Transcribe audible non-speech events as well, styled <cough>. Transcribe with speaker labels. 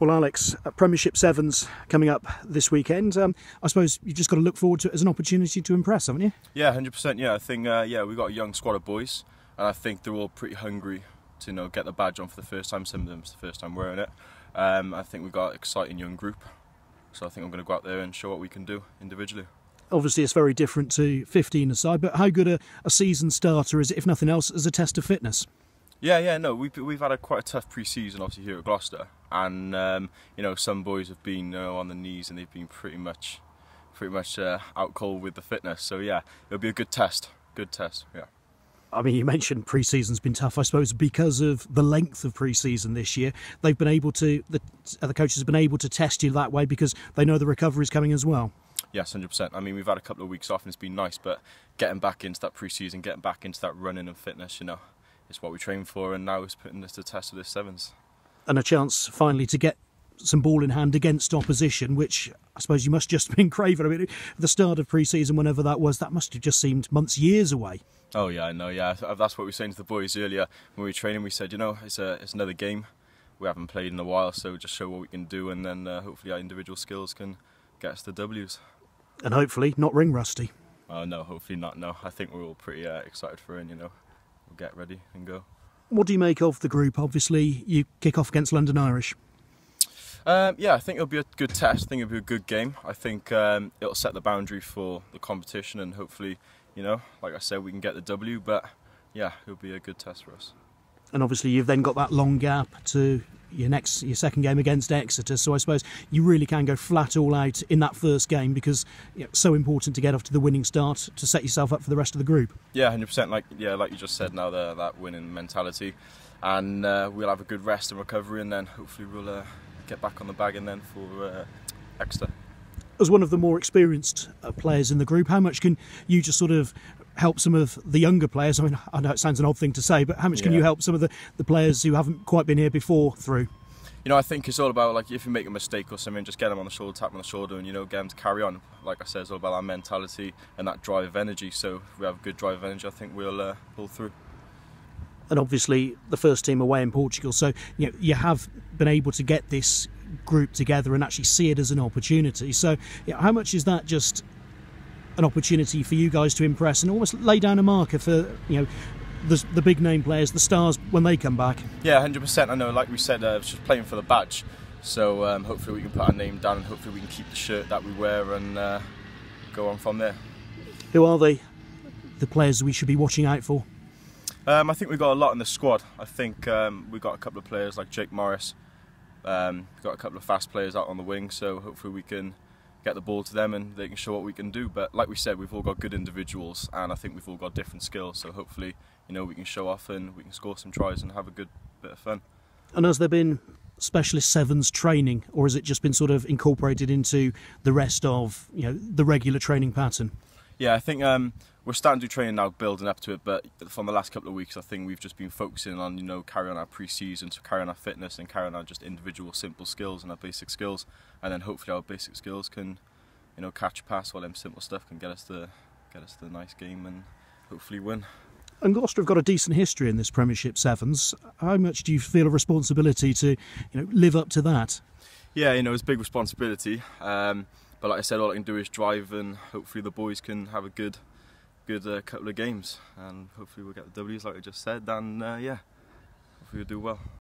Speaker 1: Well, Alex, Premiership Sevens coming up this weekend. Um, I suppose you've just got to look forward to it as an opportunity to impress, haven't you?
Speaker 2: Yeah, hundred percent. Yeah, I think uh, yeah we've got a young squad of boys, and I think they're all pretty hungry to you know get the badge on for the first time. Some of them's the first time wearing it. Um, I think we've got an exciting young group, so I think I'm going to go out there and show what we can do individually.
Speaker 1: Obviously, it's very different to 15 aside, but how good a, a season starter is it, if nothing else, as a test of fitness?
Speaker 2: Yeah, yeah, no, we've we've had a quite a tough pre-season, obviously here at Gloucester, and um, you know some boys have been you know, on the knees and they've been pretty much, pretty much uh, out cold with the fitness. So yeah, it'll be a good test, good test. Yeah.
Speaker 1: I mean, you mentioned pre-season's been tough, I suppose, because of the length of pre-season this year. They've been able to the other coaches have been able to test you that way because they know the recovery is coming as well.
Speaker 2: Yes, hundred percent. I mean, we've had a couple of weeks off and it's been nice, but getting back into that pre-season, getting back into that running and fitness, you know, it's what we train for, and now it's putting us to test with the sevens.
Speaker 1: And a chance finally to get some ball in hand against opposition, which I suppose you must just have <laughs> been craving. I mean, at the start of pre-season, whenever that was, that must have just seemed months, years away.
Speaker 2: Oh yeah, I know. Yeah, that's what we were saying to the boys earlier when we were training. We said, you know, it's a it's another game. We haven't played in a while, so just show what we can do, and then uh, hopefully our individual skills can get us the Ws.
Speaker 1: And hopefully not ring rusty.
Speaker 2: Oh no, hopefully not. No, I think we're all pretty uh, excited for it. You know we'll get ready and go.
Speaker 1: What do you make of the group? Obviously, you kick off against London Irish.
Speaker 2: Um, yeah, I think it'll be a good test. I think it'll be a good game. I think um, it'll set the boundary for the competition, and hopefully, you know, like I said, we can get the W. But yeah, it'll be a good test for us.
Speaker 1: And obviously, you've then got that long gap to your next your second game against Exeter. So I suppose you really can go flat all out in that first game because you know, it's so important to get off to the winning start to set yourself up for the rest of the group.
Speaker 2: Yeah, hundred percent. Like yeah, like you just said, now the, that winning mentality, and uh, we'll have a good rest and recovery, and then hopefully we'll uh, get back on the bag and then for uh, Exeter.
Speaker 1: As one of the more experienced uh, players in the group, how much can you just sort of help some of the younger players? I mean, I know it sounds an odd thing to say, but how much can you help some of the, the players who haven't quite been here before through?
Speaker 2: You know, I think it's all about like if you make a mistake or something, just get them on the shoulder, tap them on the shoulder, and you know, get them to carry on. Like I said, it's all about our mentality and that drive of energy. So if we have a good drive of energy, I think we'll uh, pull through.
Speaker 1: And obviously, the first team away in Portugal, so you know, you have been able to get this group together and actually see it as an opportunity. So, you know, how much is that just an opportunity for you guys to impress and almost lay down a marker for you know the, the big name players, the stars when they come back.
Speaker 2: Yeah, hundred percent. I know, like we said, uh, it's just playing for the badge. So um, hopefully we can put our name down and hopefully we can keep the shirt that we wear and uh, go on from there.
Speaker 1: Who are they? The players we should be watching out for.
Speaker 2: Um, I think we've got a lot in the squad. I think um, we've got a couple of players like Jake Morris. Um, we've got a couple of fast players out on the wing, so hopefully we can get the ball to them and they can show what we can do. But like we said, we've all got good individuals and I think we've all got different skills. So hopefully, you know, we can show off and we can score some tries and have a good bit of fun.
Speaker 1: And has there been specialist sevens training, or has it just been sort of incorporated into the rest of you know the regular training pattern?
Speaker 2: Yeah, I think um, we're starting to do training now, building up to it. But from the last couple of weeks, I think we've just been focusing on you know carrying on our pre-season, to carry on our fitness and carrying on just individual simple skills and our basic skills, and then hopefully our basic skills can you know catch pass all them simple stuff can get us to get us to a nice game and hopefully win.
Speaker 1: And Gloucester have got a decent history in this Premiership Sevens. How much do you feel a responsibility to, you know, live up to that?
Speaker 2: Yeah, you know, it's a big responsibility. Um, but like I said, all I can do is drive, and hopefully the boys can have a good, good uh, couple of games, and hopefully we'll get the Ws like I just said, and uh, yeah, hopefully we'll do well.